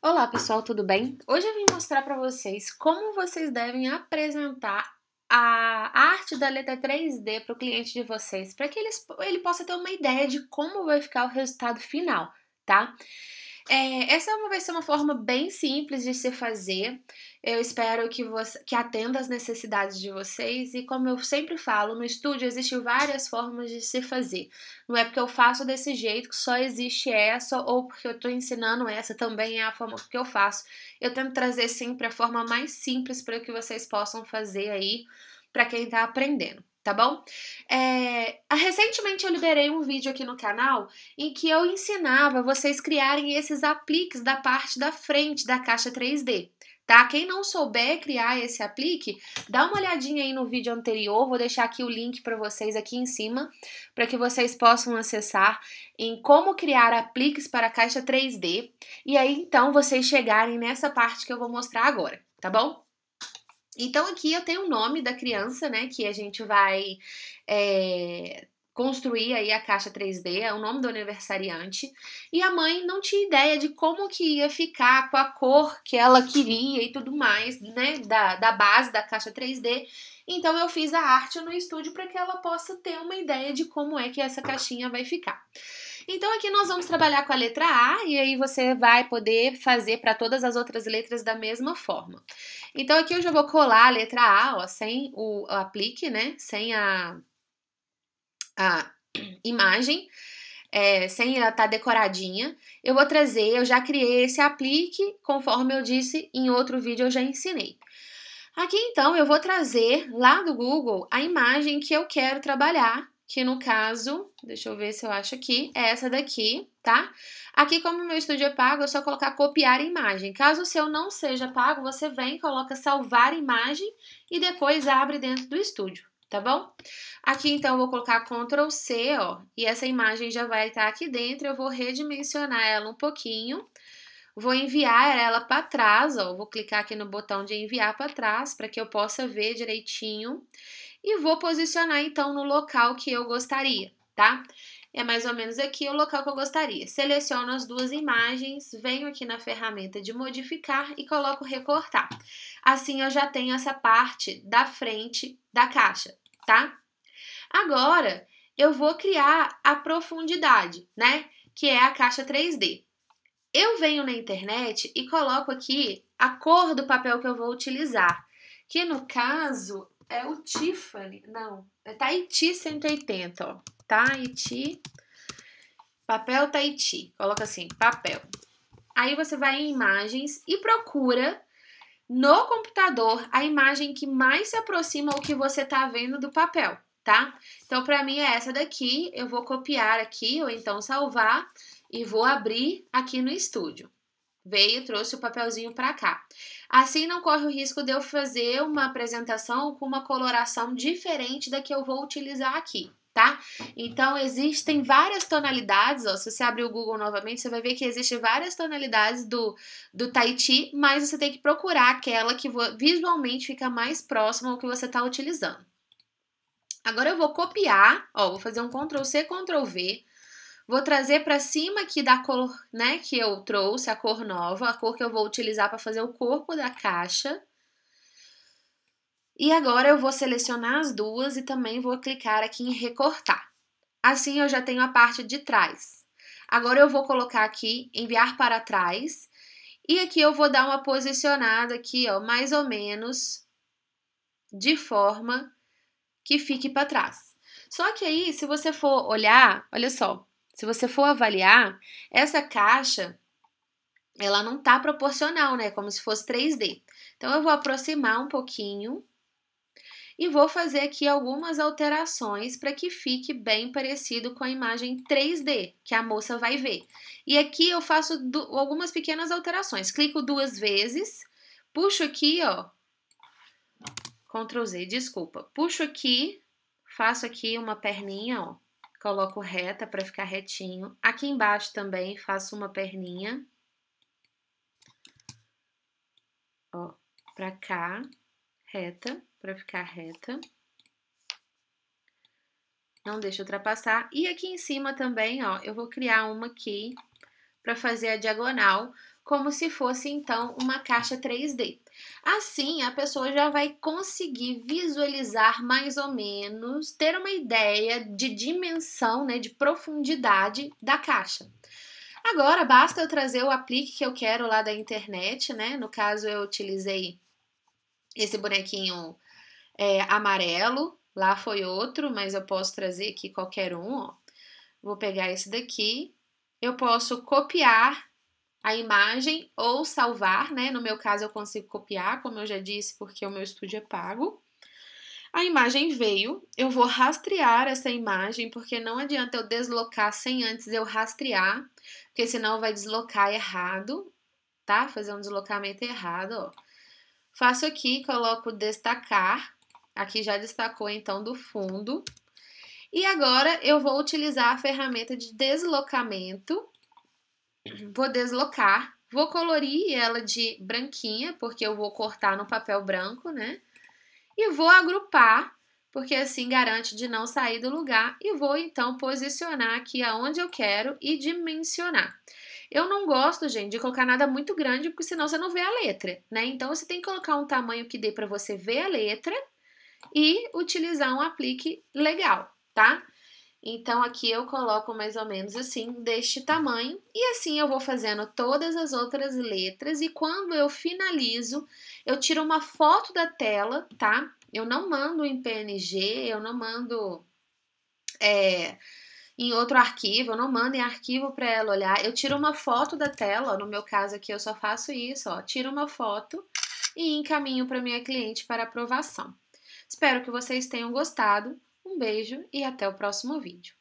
Olá pessoal, tudo bem? Hoje eu vim mostrar para vocês como vocês devem apresentar a arte da letra 3D para o cliente de vocês, para que ele possa ter uma ideia de como vai ficar o resultado final, tá? É, essa vai ser uma forma bem simples de se fazer. Eu espero que, você, que atenda às necessidades de vocês. E como eu sempre falo, no estúdio existem várias formas de se fazer. Não é porque eu faço desse jeito que só existe essa, ou porque eu estou ensinando essa também é a forma que eu faço. Eu tento trazer sempre a forma mais simples para que vocês possam fazer aí para quem está aprendendo tá bom? É, recentemente eu liberei um vídeo aqui no canal em que eu ensinava vocês criarem esses apliques da parte da frente da caixa 3D. Tá? Quem não souber criar esse aplique, dá uma olhadinha aí no vídeo anterior, vou deixar aqui o link para vocês aqui em cima, para que vocês possam acessar em como criar apliques para a caixa 3D, e aí então vocês chegarem nessa parte que eu vou mostrar agora, tá bom? Então aqui eu tenho o nome da criança, né, que a gente vai é, construir aí a caixa 3D, é o nome do aniversariante, e a mãe não tinha ideia de como que ia ficar com a cor que ela queria e tudo mais, né, da, da base da caixa 3D. Então eu fiz a arte no estúdio para que ela possa ter uma ideia de como é que essa caixinha vai ficar. Então aqui nós vamos trabalhar com a letra A e aí você vai poder fazer para todas as outras letras da mesma forma. Então aqui eu já vou colar a letra A, ó, sem o, aplique, né? Sem a, a imagem. É, sem ela estar tá decoradinha, eu vou trazer, eu já criei esse aplique, conforme eu disse em outro vídeo eu já ensinei. Aqui então eu vou trazer lá do Google a imagem que eu quero trabalhar que no caso, deixa eu ver se eu acho aqui, é essa daqui, tá? Aqui, como meu estúdio é pago, é só colocar copiar imagem. Caso o seu não seja pago, você vem, coloca salvar imagem e depois abre dentro do estúdio, tá bom? Aqui, então, eu vou colocar Ctrl C, ó, e essa imagem já vai estar aqui dentro. Eu vou redimensionar ela um pouquinho. Vou enviar ela para trás, ó, vou clicar aqui no botão de enviar para trás para que eu possa ver direitinho e vou posicionar então no local que eu gostaria, tá? É mais ou menos aqui o local que eu gostaria. Seleciono as duas imagens, venho aqui na ferramenta de modificar e coloco recortar. Assim eu já tenho essa parte da frente da caixa, tá? Agora eu vou criar a profundidade, né? Que é a caixa 3D. Eu venho na internet e coloco aqui a cor do papel que eu vou utilizar, que no caso é o Tiffany, não, é Tahiti 180, ó. Tahiti, papel Tahiti, coloca assim, papel. Aí você vai em imagens e procura no computador a imagem que mais se aproxima ao que você tá vendo do papel, tá? Então, para mim é essa daqui, eu vou copiar aqui ou então salvar e vou abrir aqui no estúdio veio trouxe o papelzinho para cá. Assim não corre o risco de eu fazer uma apresentação com uma coloração diferente da que eu vou utilizar aqui, tá? Então existem várias tonalidades, ó, se você abrir o Google novamente, você vai ver que existem várias tonalidades do, do Tahiti, mas você tem que procurar aquela que visualmente fica mais próxima ao que você está utilizando. Agora eu vou copiar, ó, vou fazer um Ctrl C, Ctrl V, Vou trazer para cima aqui da cor, né, que eu trouxe, a cor nova, a cor que eu vou utilizar para fazer o corpo da caixa. E agora eu vou selecionar as duas e também vou clicar aqui em recortar. Assim eu já tenho a parte de trás. Agora eu vou colocar aqui enviar para trás e aqui eu vou dar uma posicionada aqui, ó, mais ou menos de forma que fique para trás. Só que aí, se você for olhar, olha só, se você for avaliar, essa caixa ela não tá proporcional, né? Como se fosse 3D. Então eu vou aproximar um pouquinho e vou fazer aqui algumas alterações para que fique bem parecido com a imagem 3D que a moça vai ver. E aqui eu faço algumas pequenas alterações. Clico duas vezes, puxo aqui, ó, Ctrl Z, desculpa. Puxo aqui, faço aqui uma perninha, ó coloco reta para ficar retinho. Aqui embaixo também faço uma perninha. Ó, para cá, reta, para ficar reta. Não deixa ultrapassar. E aqui em cima também, ó, eu vou criar uma aqui para fazer a diagonal, como se fosse então uma caixa 3D. Assim, a pessoa já vai conseguir visualizar mais ou menos, ter uma ideia de dimensão, né, de profundidade da caixa. Agora basta eu trazer o aplique que eu quero lá da internet, né? No caso, eu utilizei esse bonequinho é, amarelo, lá foi outro, mas eu posso trazer aqui qualquer um, ó. Vou pegar esse daqui, eu posso copiar a imagem ou salvar, né? No meu caso, eu consigo copiar, como eu já disse, porque o meu estúdio é pago. A imagem veio, eu vou rastrear essa imagem, porque não adianta eu deslocar sem antes eu rastrear, porque senão vai deslocar errado, tá? Fazer um deslocamento errado, ó. Faço aqui, coloco destacar, aqui já destacou então do fundo. E agora eu vou utilizar a ferramenta de deslocamento vou deslocar, vou colorir ela de branquinha, porque eu vou cortar no papel branco, né? E vou agrupar, porque assim garante de não sair do lugar, e vou então posicionar aqui aonde eu quero e dimensionar. Eu não gosto, gente, de colocar nada muito grande, porque senão você não vê a letra, né? Então você tem que colocar um tamanho que dê para você ver a letra e utilizar um aplique legal, tá? Então aqui eu coloco mais ou menos assim, deste tamanho, e assim eu vou fazendo todas as outras letras, e quando eu finalizo, eu tiro uma foto da tela, tá? Eu não mando em PNG, eu não mando é, em outro arquivo, eu não mando em arquivo para ela olhar, eu tiro uma foto da tela, ó, no meu caso aqui eu só faço isso, ó, tiro uma foto e encaminho para minha cliente para aprovação. Espero que vocês tenham gostado. Um beijo e até o próximo vídeo.